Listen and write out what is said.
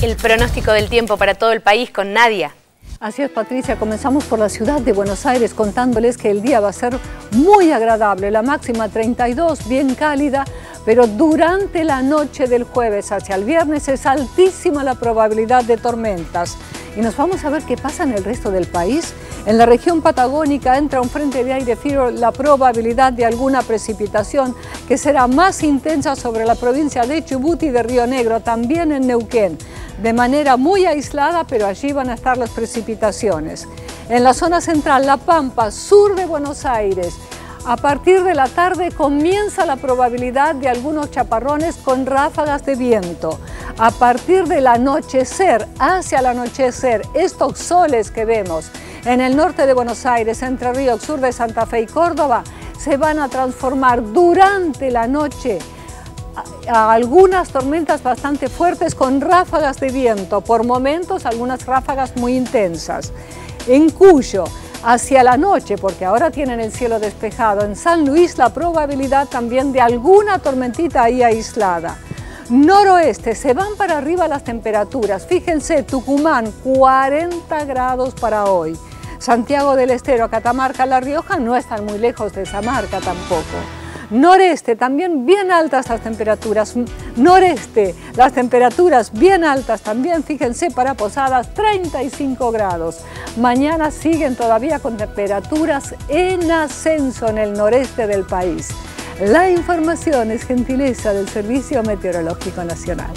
El pronóstico del tiempo para todo el país con Nadia. Así es, Patricia. Comenzamos por la ciudad de Buenos Aires contándoles que el día va a ser muy agradable. La máxima 32, bien cálida, pero durante la noche del jueves hacia el viernes es altísima la probabilidad de tormentas. Y nos vamos a ver qué pasa en el resto del país. En la región patagónica entra un frente de aire frío, la probabilidad de alguna precipitación que será más intensa sobre la provincia de Chubut y de Río Negro, también en Neuquén de manera muy aislada, pero allí van a estar las precipitaciones. En la zona central, La Pampa, sur de Buenos Aires, a partir de la tarde comienza la probabilidad de algunos chaparrones con ráfagas de viento. A partir del anochecer, hacia el anochecer, estos soles que vemos en el norte de Buenos Aires, entre Río, sur de Santa Fe y Córdoba, se van a transformar durante la noche algunas tormentas bastante fuertes con ráfagas de viento, por momentos algunas ráfagas muy intensas. En Cuyo, hacia la noche, porque ahora tienen el cielo despejado, en San Luis la probabilidad también de alguna tormentita ahí aislada. Noroeste, se van para arriba las temperaturas. Fíjense, Tucumán, 40 grados para hoy. Santiago del Estero, Catamarca, La Rioja no están muy lejos de esa marca tampoco. Noreste, también bien altas las temperaturas. Noreste, las temperaturas bien altas también, fíjense, para Posadas 35 grados. Mañana siguen todavía con temperaturas en ascenso en el noreste del país. La información es gentileza del Servicio Meteorológico Nacional.